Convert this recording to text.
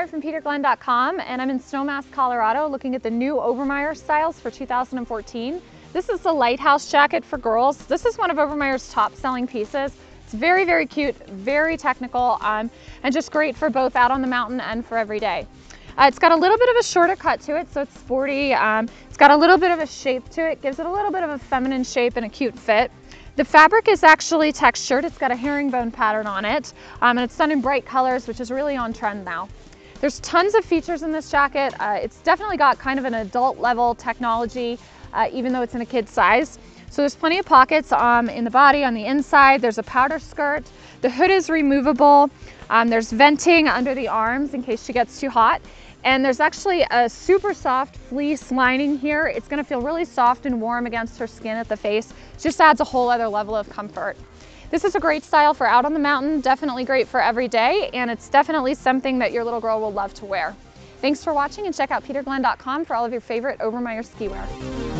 Laurie from peterglenn.com and I'm in Snowmass, Colorado looking at the new Obermeyer styles for 2014. This is the Lighthouse jacket for girls. This is one of Obermeyer's top selling pieces. It's very, very cute, very technical, um, and just great for both out on the mountain and for every day. Uh, it's got a little bit of a shorter cut to it, so it's sporty. Um, it's got a little bit of a shape to it, gives it a little bit of a feminine shape and a cute fit. The fabric is actually textured. It's got a herringbone pattern on it, um, and it's done in bright colors, which is really on trend now. There's tons of features in this jacket. Uh, it's definitely got kind of an adult level technology, uh, even though it's in a kid's size. So there's plenty of pockets um, in the body, on the inside. There's a powder skirt. The hood is removable. Um, there's venting under the arms in case she gets too hot. And there's actually a super soft fleece lining here. It's gonna feel really soft and warm against her skin at the face. Just adds a whole other level of comfort. This is a great style for out on the mountain, definitely great for every day, and it's definitely something that your little girl will love to wear. Thanks for watching and check out peterglenn.com for all of your favorite Obermeyer ski wear.